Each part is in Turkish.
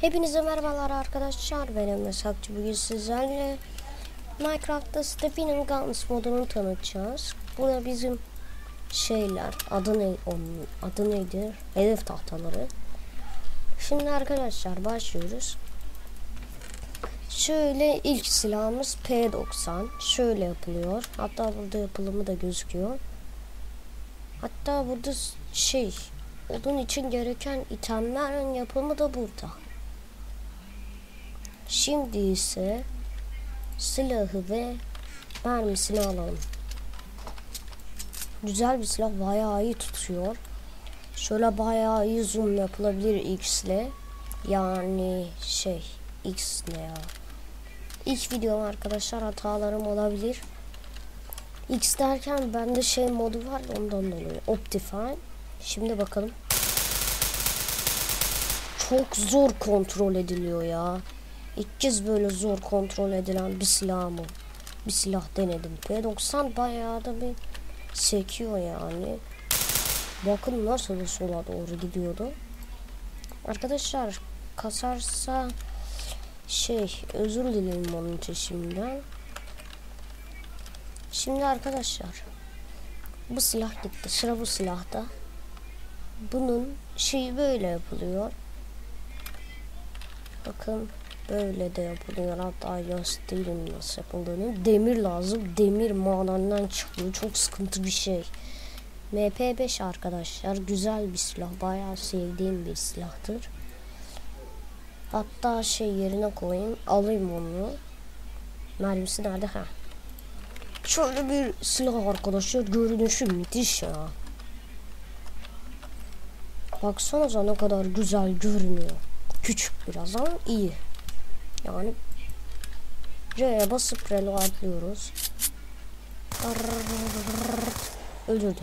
Hepinize merhabalar arkadaşlar. Ben Emre Sakçı. Bugün sizlerle Minecraft'ta Stephen'in Guns modunu tanıtacağız. Burada bizim şeyler, adı ne onun adı nedir? Hedef tahtaları. Şimdi arkadaşlar başlıyoruz. Şöyle ilk silahımız P90. Şöyle yapılıyor. Hatta burada yapılımı da gözüküyor. Hatta burada şey odun için gereken itemlerin yapımı da burada. Şimdi ise silahı ve mermisini alalım. Güzel bir silah bayağı iyi tutuyor. Şöyle bayağı iyi zoom yapılabilir X ile. Yani şey X ne ya? İlk videom arkadaşlar hatalarım olabilir. X derken bende şey modu var ondan dolayı. Optifine. Şimdi bakalım. Çok zor kontrol ediliyor ya. İlk kez böyle zor kontrol edilen bir silah mı? Bir silah denedim. P90 bayağı da bir sekiyor yani. Bakın nasıl sola doğru gidiyordu. Arkadaşlar kasarsa şey özür dilerim onun için şimdiden. Şimdi arkadaşlar bu silah gitti. Sıra bu silahta. Bunun şeyi böyle yapılıyor. Bakın böyle de yapılıyor. Hatta göstereyim nasıl yapıldığını. Demir lazım. Demir madenden çıkıyor. Çok sıkıntı bir şey. MP5 arkadaşlar. Güzel bir silah. Bayağı sevdiğim bir silahtır. Hatta şey yerine koyayım. Alayım onu. Mermisi nerede? Ha. Şöyle bir silah arkadaşlar. Görünüşü müthiş ya. Baksanıza ne kadar güzel görünüyor. Küçük biraz ama iyi. Yani C'ye basıp reloadlıyoruz. Öldürdük.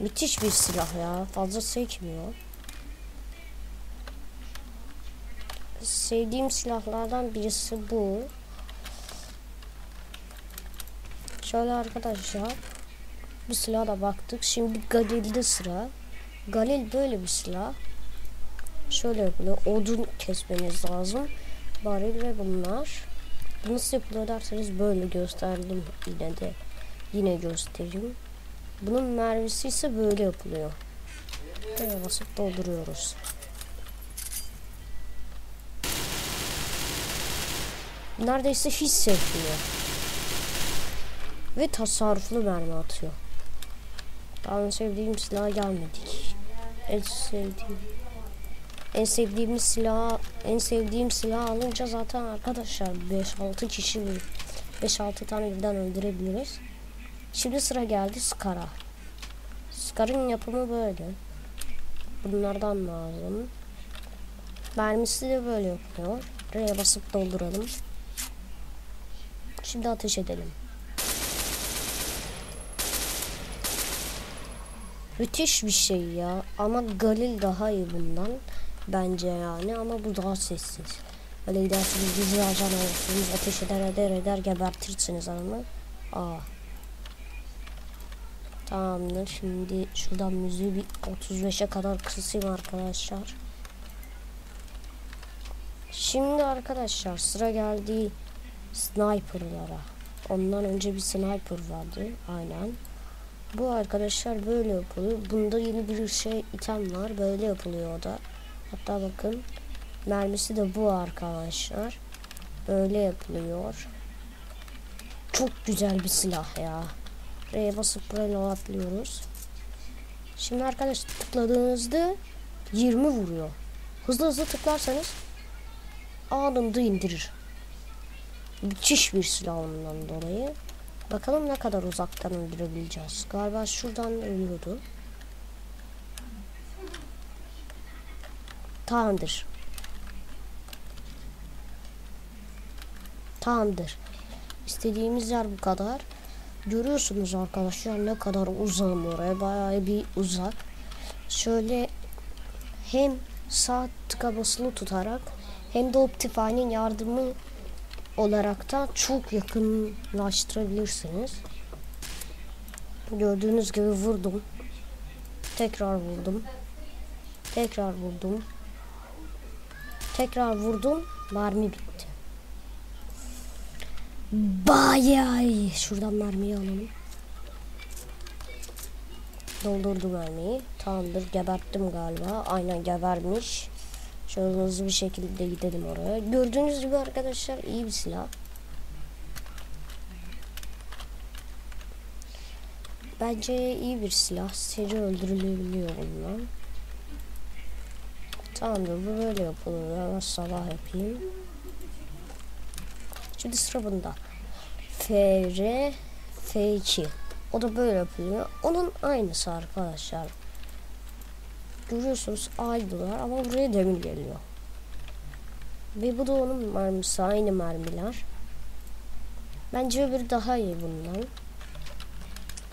Müthiş bir silah ya. Fazla sekmiyor. Sevdiğim silahlardan birisi bu. Şöyle arkadaşlar. Bu silaha da baktık. Şimdi Galil'de sıra. Galil böyle bir silah. Şöyle yapılıyor. Odun kesmeniz lazım. Baril ve bunlar. Bu nasıl yapılıyor derseniz böyle gösterdim yine de. Yine göstereyim. Bunun mermisi ise böyle yapılıyor. Böyle basıp dolduruyoruz. Neredeyse hiç sekmiyor. Ve tasarruflu mermi atıyor. Daha sevdiğim silaha gelmedik. En sevdiğim en sevdiğimiz silah en sevdiğim silah alınca zaten arkadaşlar 5-6 kişi 5-6 tane birden öldürebiliriz. Şimdi sıra geldi Scar'a. Scar'ın yapımı böyle. Bunlardan lazım. Mermisi de böyle yapıyor. R'ye basıp dolduralım. Şimdi ateş edelim. Müthiş bir şey ya. Ama Galil daha iyi bundan. Bence yani ama bu daha sessiz. Böyle gidersiniz gizli ajan olursunuz. Ateş eder eder eder gebertirsiniz adamı. Aa. Tamamdır. Şimdi şuradan müziği bir 35'e kadar kısayım arkadaşlar. Şimdi arkadaşlar sıra geldi sniperlara. Ondan önce bir sniper vardı. Aynen. Bu arkadaşlar böyle yapılıyor. Bunda yeni bir şey item var. Böyle yapılıyor o da. Hatta bakın mermisi de bu arkadaşlar. Böyle yapılıyor. Çok güzel bir silah ya. R'ye basıp buraya atlıyoruz. Şimdi arkadaşlar tıkladığınızda 20 vuruyor. Hızlı hızlı tıklarsanız anında indirir. Müthiş bir silah ondan dolayı. Bakalım ne kadar uzaktan öldürebileceğiz. Galiba şuradan ölüyordu. Tamamdır. Tamamdır. İstediğimiz yer bu kadar. Görüyorsunuz arkadaşlar ne kadar uzağım oraya. Bayağı bir uzak. Şöyle hem sağ tıka basılı tutarak hem de Optifine'in yardımı olarak da çok yakınlaştırabilirsiniz. Gördüğünüz gibi vurdum. Tekrar vurdum. Tekrar vurdum. Tekrar vurdum. Mermi bitti. Bayağı iyi. Şuradan mermiyi alalım. Doldurdu mermiyi. Tamamdır. Geberttim galiba. Aynen gebermiş. Şöyle hızlı bir şekilde gidelim oraya. Gördüğünüz gibi arkadaşlar iyi bir silah. Bence iyi bir silah. Seri öldürülebiliyor bundan. Tamamdır bu böyle yapılıyor. Ben sabah yapayım. Şimdi sıra bunda. FR F2. O da böyle yapılıyor. Onun aynısı arkadaşlar. Görüyorsunuz aynılar ama buraya demir geliyor. Ve bu da onun mermisi. Aynı mermiler. Bence öbürü daha iyi bundan.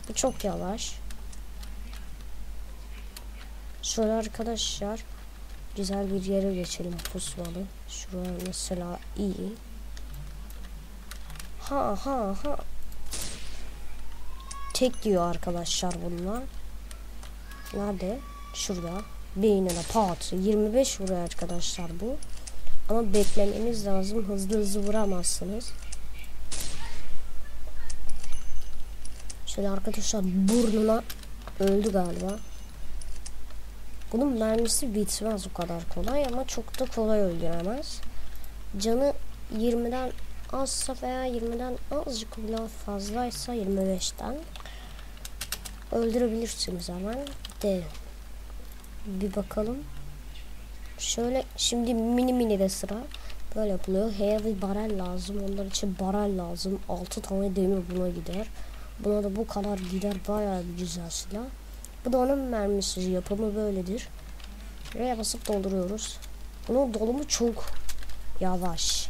Bu çok yavaş. Şöyle arkadaşlar güzel bir yere geçelim pusmalı. Şuraya mesela iyi. Ha ha ha. Tek diyor arkadaşlar bunlar. Nerede? Şurada. Beynine pat. 25 vuruyor arkadaşlar bu. Ama beklemeniz lazım. Hızlı hızlı vuramazsınız. Şöyle arkadaşlar burnuna öldü galiba. Bunun mermisi bitmez o kadar kolay ama çok da kolay öldüremez. Canı 20'den azsa veya 20'den azıcık bile fazlaysa 25'ten öldürebilirsiniz hemen de. Bir bakalım. Şöyle şimdi mini mini de sıra. Böyle yapılıyor. Heavy barrel lazım. Onlar için barrel lazım. 6 tane demir buna gider. Buna da bu kadar gider. Bayağı bir güzel silah bu da onun mermisi yapımı böyledir R'ye basıp dolduruyoruz bunun dolumu çok yavaş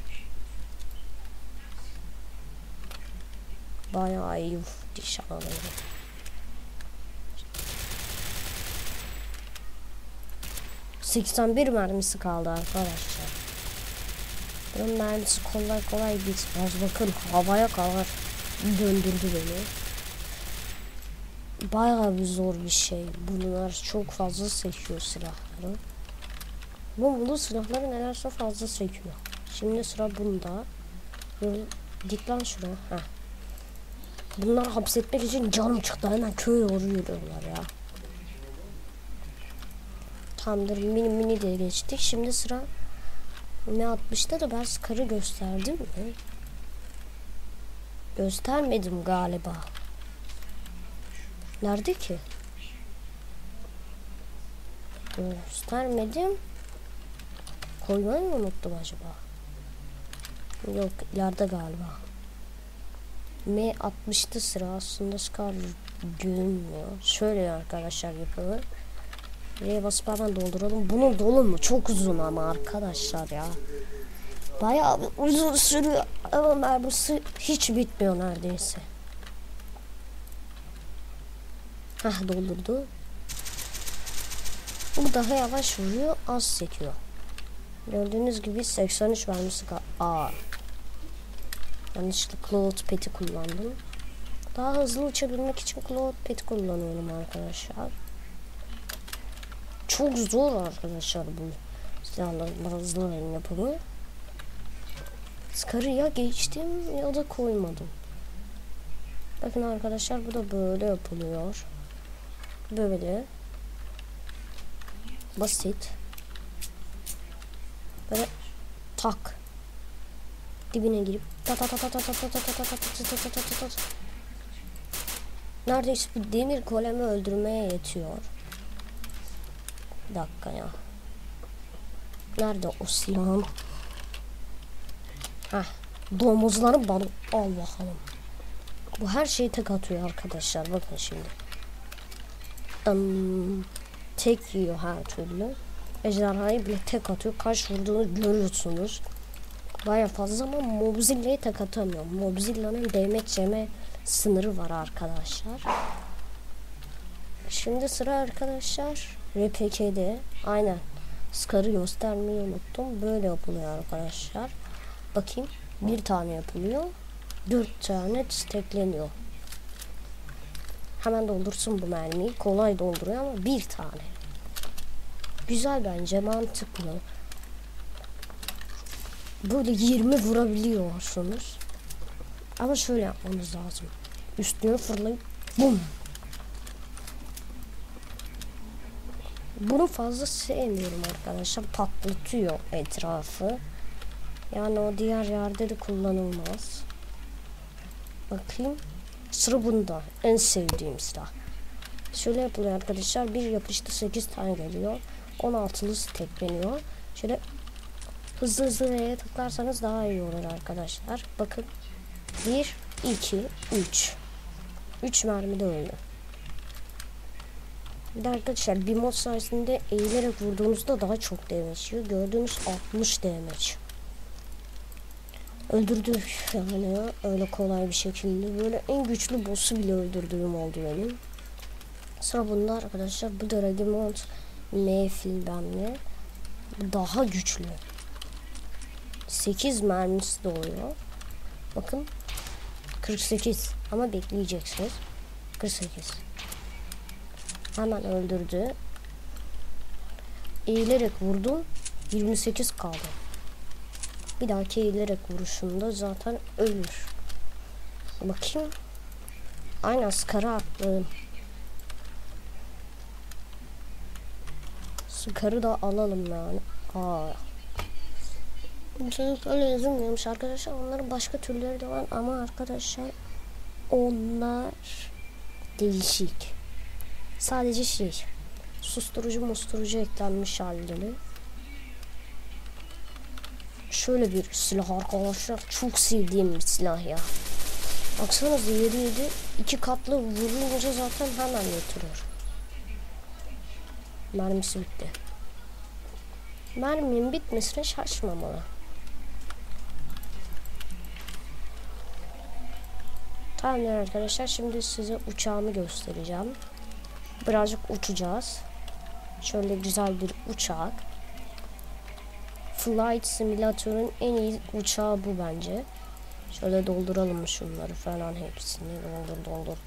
bayağı iyi diş alalım 81 mermisi kaldı arkadaşlar. Bunun mermisi kolay kolay bitmez. Bakın havaya kadar döndürdü beni. Bayağı bir zor bir şey. Bunlar çok fazla sekiyor silahları. Bu bu silahları nelerse fazla sekiyor. Şimdi sıra bunda. Dik lan şuraya. Heh. Bunları hapsetmek için canım çıktı. Hemen köye doğru yürüyorlar ya. Tamamdır mini mini de geçtik. Şimdi sıra ne 60'ta da ben skarı gösterdim mi? Göstermedim galiba. Nerede ki? Göstermedim. Koymayı mı unuttum acaba? Yok ileride galiba. M60'ta sıra aslında Scar görünmüyor. Şöyle arkadaşlar yapılır. Buraya basıp hemen dolduralım. Bunun dolu mu? Çok uzun ama arkadaşlar ya. Bayağı uzun sürüyor. Ama mermisi hiç bitmiyor neredeyse. Hah doldurdu. Bu daha yavaş vuruyor. Az sekiyor. Gördüğünüz gibi 83 mermisi Aa. Yanlışlıkla Cloud Pet'i kullandım. Daha hızlı uçabilmek için Cloud Pet kullanıyorum arkadaşlar. Çok zor arkadaşlar bu silahların bazılarının yapımı. Skarı ya geçtim ya da koymadım. Bakın arkadaşlar bu da böyle yapılıyor. Böyle. Basit. Böyle tak. Dibine girip ta ta ta ta ta ta ta ta ta ta ta ta ta ta ta Neredeyse bir demir kolemi öldürmeye yetiyor. Bir dakika ya. Nerede o silahım? Heh. Domuzları bana al bakalım. Bu her şeyi tek atıyor arkadaşlar. Bakın şimdi. Tek yiyor her türlü. Ejderhayı bile tek atıyor. Kaç vurduğunu görüyorsunuz. Baya fazla ama Mobzilla'yı tek atamıyor. Mobzilla'nın değmek sınırı var arkadaşlar. Şimdi sıra arkadaşlar RPK'de aynen Scar'ı göstermeyi unuttum. Böyle yapılıyor arkadaşlar. Bakayım. Bir tane yapılıyor. Dört tane stekleniyor. Hemen doldursun bu mermiyi. Kolay dolduruyor ama bir tane. Güzel bence mantıklı. böyle 20 vurabiliyorsunuz. Ama şöyle yapmamız lazım. Üstüne fırlayıp bum. Bunu fazla sevmiyorum arkadaşlar. Patlatıyor etrafı. Yani o diğer yerde de kullanılmaz. Bakayım. Sıra bunda. En sevdiğim silah. Şöyle yapılıyor arkadaşlar. Bir yapıştı 8 tane geliyor. 16'lısı tekleniyor. Şöyle hızlı hızlı V'ye tıklarsanız daha iyi olur arkadaşlar. Bakın. 1, 2, 3. 3 mermi de öldü. Bir de arkadaşlar bir mod sayesinde eğilerek vurduğunuzda daha çok damage yiyor. Gördüğünüz 60 damage. Öldürdük yani öyle kolay bir şekilde. Böyle en güçlü boss'u bile öldürdüğüm oldu benim. Sıra bunda arkadaşlar. Bu da Regiment Mayfield benle. Daha güçlü. 8 mermisi de oluyor. Bakın 48 ama bekleyeceksiniz. 48. Hemen öldürdü. Eğilerek vurdum. 28 kaldı. Bir dahaki eğilerek vuruşunda zaten ölür. Bakayım. Aynen Scar'ı atladım. Scar'ı da alalım yani. Aa. Öyle yazılmıyormuş arkadaşlar. Onların başka türleri de var ama arkadaşlar onlar değişik. Sadece şey susturucu musturucu eklenmiş halleri. Şöyle bir silah arkadaşlar. Çok sevdiğim bir silah ya. Baksanıza 7 7 iki katlı vurulunca zaten hemen götürüyor. Mermisi bitti. Merminin bitmesine şaşmamalı. Tamam arkadaşlar şimdi size uçağımı göstereceğim. Birazcık uçacağız. Şöyle güzel bir uçak. Flight Simulator'ın en iyi uçağı bu bence. Şöyle dolduralım şunları falan hepsini doldur doldur.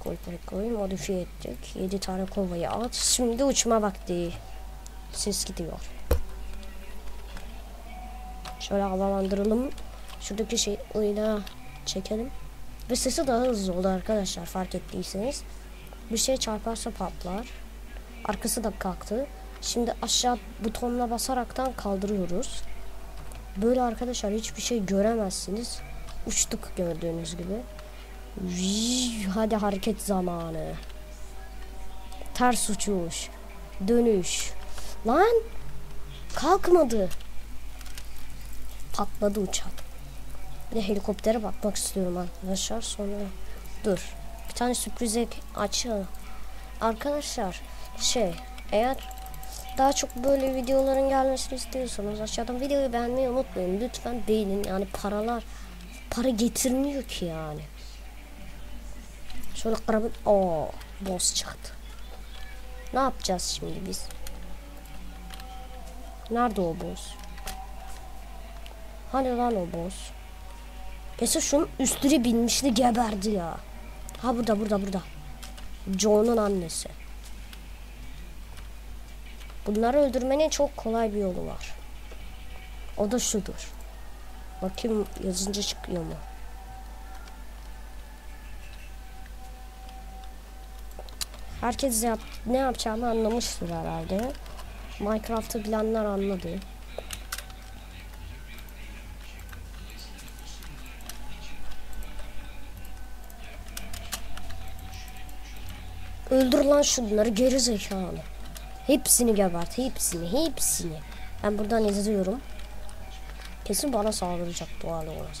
Koy koy koy modifiye ettik. 7 tane kovayı at. Şimdi uçma vakti. Ses gidiyor. Şöyle havalandıralım. Şuradaki şey oyuna çekelim. Ve sesi daha hızlı oldu arkadaşlar fark ettiyseniz. Bir şey çarparsa patlar. Arkası da kalktı. Şimdi aşağı butonuna basaraktan kaldırıyoruz. Böyle arkadaşlar hiçbir şey göremezsiniz. Uçtuk gördüğünüz gibi. Hadi hareket zamanı. Ters uçuş. Dönüş. Lan! Kalkmadı. Patladı uçak. Bir de helikoptere bakmak istiyorum arkadaşlar. Sonra dur. Bir tane sürpriz açalım. Arkadaşlar şey eğer daha çok böyle videoların gelmesini istiyorsanız aşağıdan videoyu beğenmeyi unutmayın. Lütfen beğenin. Yani paralar para getirmiyor ki yani. Şöyle kırabın. o boss çıktı. Ne yapacağız şimdi biz? Nerede o boss? Hani lan o boss? Kesin şunun üstüne binmişti geberdi ya. Ha burada burada burada. Joe'nun annesi. Bunları öldürmenin çok kolay bir yolu var. O da şudur. Bakayım yazınca çıkıyor mu? Herkes yap ne yapacağını anlamıştır herhalde. Minecraft'ı bilenler anladı. Öldür lan şunları geri zekalı. Hepsini gebert. Hepsini. Hepsini. Ben buradan izliyorum. Kesin bana saldıracak doğal olarak.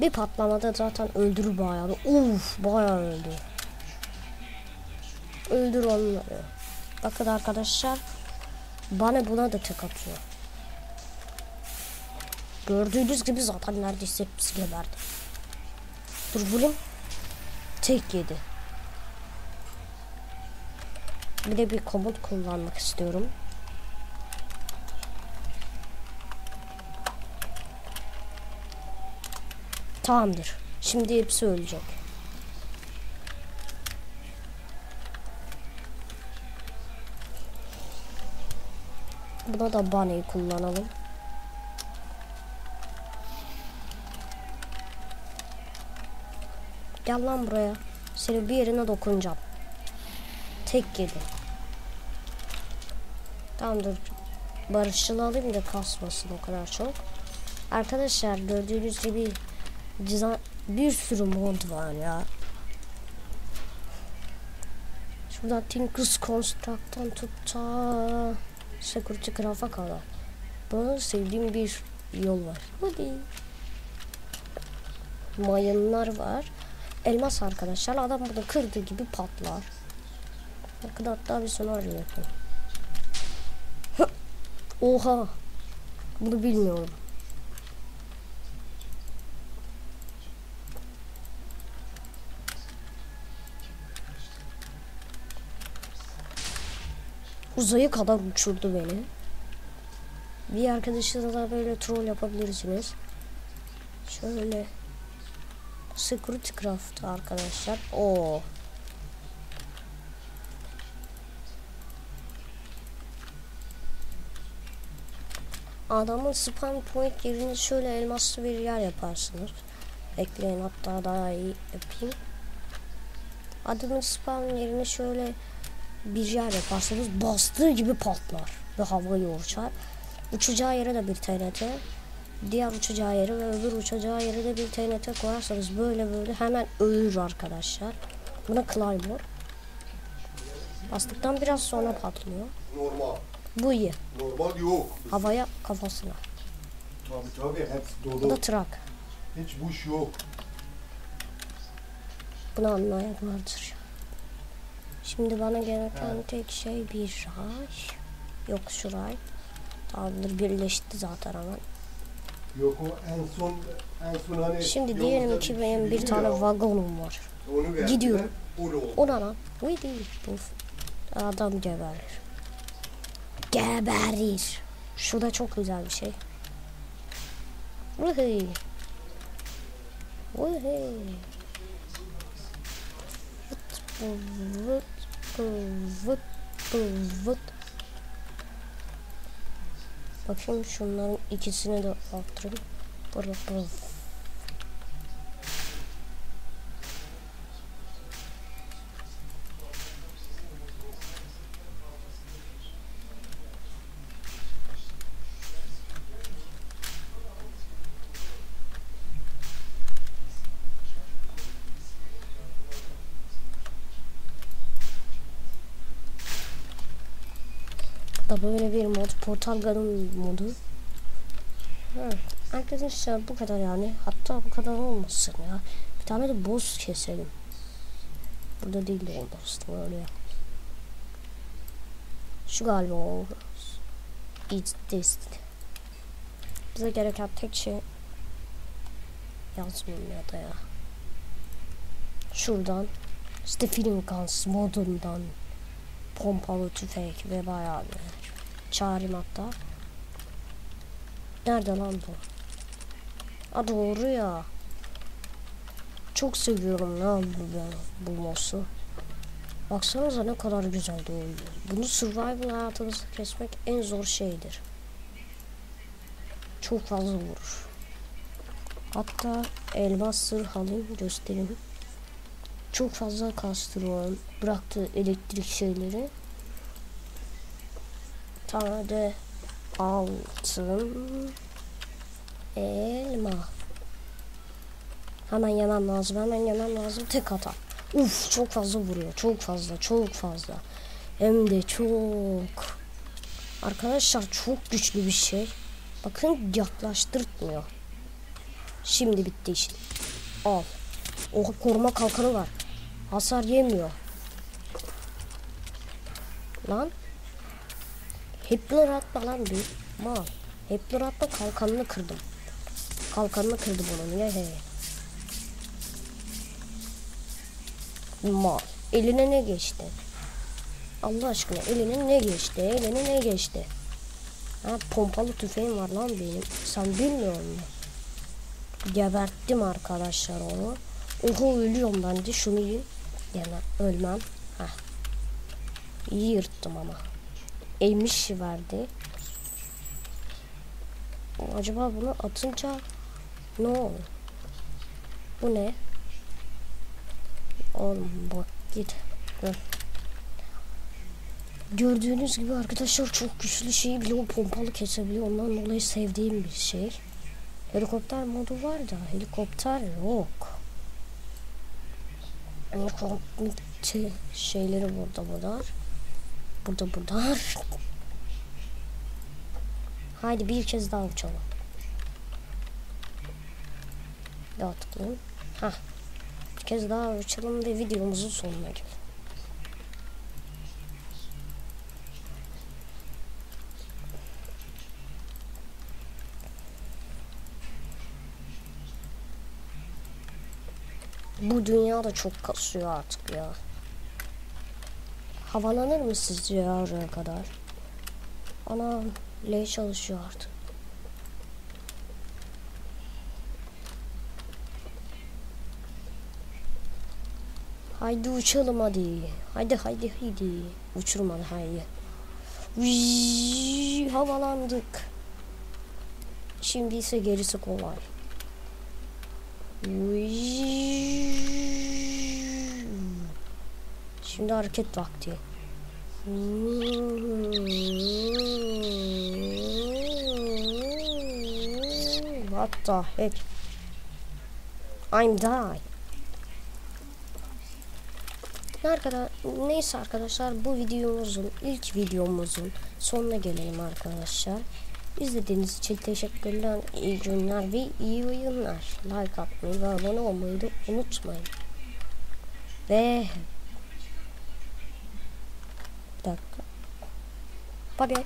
Bir patlamada zaten öldürür bayağı. Uf bayağı öldü. Öldür onları. Bakın arkadaşlar. Bana buna da tek atıyor. Gördüğünüz gibi zaten neredeyse hepsi geberdi. Dur bulayım. Tek yedi. Bir de bir komut kullanmak istiyorum. Tamamdır. Şimdi hepsi ölecek. Buna da baneyi kullanalım. Gel lan buraya. Seni bir yerine dokunacağım. Tek yedi. Tamam dur. Barışçıl alayım da kasmasın o kadar çok. Arkadaşlar gördüğünüz gibi bir sürü mod var ya. Şuradan Tinkers Construct'tan tut ta Security Craft'a kadar. Bana sevdiğim bir yol var. Hadi. Mayınlar var. Elmas arkadaşlar. Adam burada kırdığı gibi patlar. Bakın hatta bir senaryo yapın. Oha. Bunu bilmiyorum. Uzaya kadar uçurdu beni. Bir arkadaşınızla da böyle troll yapabilirsiniz. Şöyle Security Craft arkadaşlar. O Adamın spawn point yerine şöyle elmaslı bir yer yaparsınız. Ekleyin hatta daha iyi yapayım. Adamın spawn yerine şöyle bir yer yaparsanız bastığı gibi patlar ve havayı uçar. Uçacağı yere de bir TNT, diğer uçacağı yere ve öbür uçacağı yere de bir TNT koyarsanız böyle böyle hemen ölür arkadaşlar. Buna Climber. Bastıktan biraz sonra patlıyor. Normal. Bu iyi. Normal yok. Havaya kafasına. Tabii tabii hepsi Bu dolu. da trak. Hiç buş yok. Bunu anlayan vardır. Şimdi bana gereken tek şey bir ray. Yok şu ray. Tamamdır birleşti zaten hemen. Yok o en son en son hani Şimdi diyelim ki bir benim bir şey tane ya, vagonum var. Onu gidiyorum. Ona lan. Bu değil. Bu adam geberir. Geberir. Şu da çok güzel bir şey. Vıhıy. Vıhıy. Vıt vıt vıt vıt. Bakayım şunların ikisini de arttırayım. Pırı pırı. Da böyle bir mod Portal Gun'ın modu. Evet. Arkadaşlar bu kadar yani. Hatta bu kadar olmasın ya. Bir tane de boss keselim. Burada değil de olmasın öyle ya. Şu galiba o. It's this. Bize gereken tek şey yazmayayım ya da ya. Şuradan Stephen Guns modundan pompalı tüfek ve bayağı bir çağırayım hatta. Nerede lan bu? A doğru ya. Çok seviyorum lan bu, bu mosu. Baksanıza ne kadar güzel doğuyor. Bunu survival hayatınızda kesmek en zor şeydir. Çok fazla vurur. Hatta elmas sırh alayım göstereyim. Çok fazla kastırıyorum. Bıraktığı elektrik şeyleri. Tane de altın elma. Hemen yemem lazım. Hemen yemem lazım. Tek hata. Uf çok fazla vuruyor. Çok fazla. Çok fazla. Hem de çok. Arkadaşlar çok güçlü bir şey. Bakın yaklaştırtmıyor. Şimdi bitti işin. Al. Oha koruma kalkanı var. Hasar yemiyor. Lan. Hepler atma lan bir. Mal. Hepler atma kalkanını kırdım. Kalkanını kırdım onun ya he. Mal. Eline ne geçti? Allah aşkına eline ne geçti? Eline ne geçti? Ha pompalı tüfeğim var lan benim. Sen bilmiyor musun? Geberttim arkadaşlar onu. Oho ölüyorum ben de şunu yiyeyim. Yani ölmem. Heh. İyi yırttım ama. Emiş verdi. Acaba bunu atınca ne olur? Bu ne? Oğlum bak git. Hı. Gördüğünüz gibi arkadaşlar çok güçlü şeyi bile o pompalı kesebiliyor. Ondan dolayı sevdiğim bir şey. Helikopter modu var da helikopter yok. Helikopter şeyleri burada burada. Burada burada. Haydi bir kez daha uçalım. Daha tıklayayım. Hah. Bir kez daha uçalım ve videomuzun sonuna gelelim. Bu dünya da çok kasıyor artık ya. Havalanır mı sizce ya oraya kadar? Ana L çalışıyor artık. Haydi uçalım hadi. Haydi haydi haydi. Uçurmadı haydi. Vii, havalandık. Şimdi ise gerisi kolay. Vii. Şimdi hareket vakti. What the heck? I'm die. Arkadaşlar, neyse arkadaşlar bu videomuzun ilk videomuzun sonuna gelelim arkadaşlar. İzlediğiniz için teşekkürler, iyi günler ve iyi oyunlar. Like atmayı ve abone olmayı da unutmayın. Ve bir dakika. Bye bye.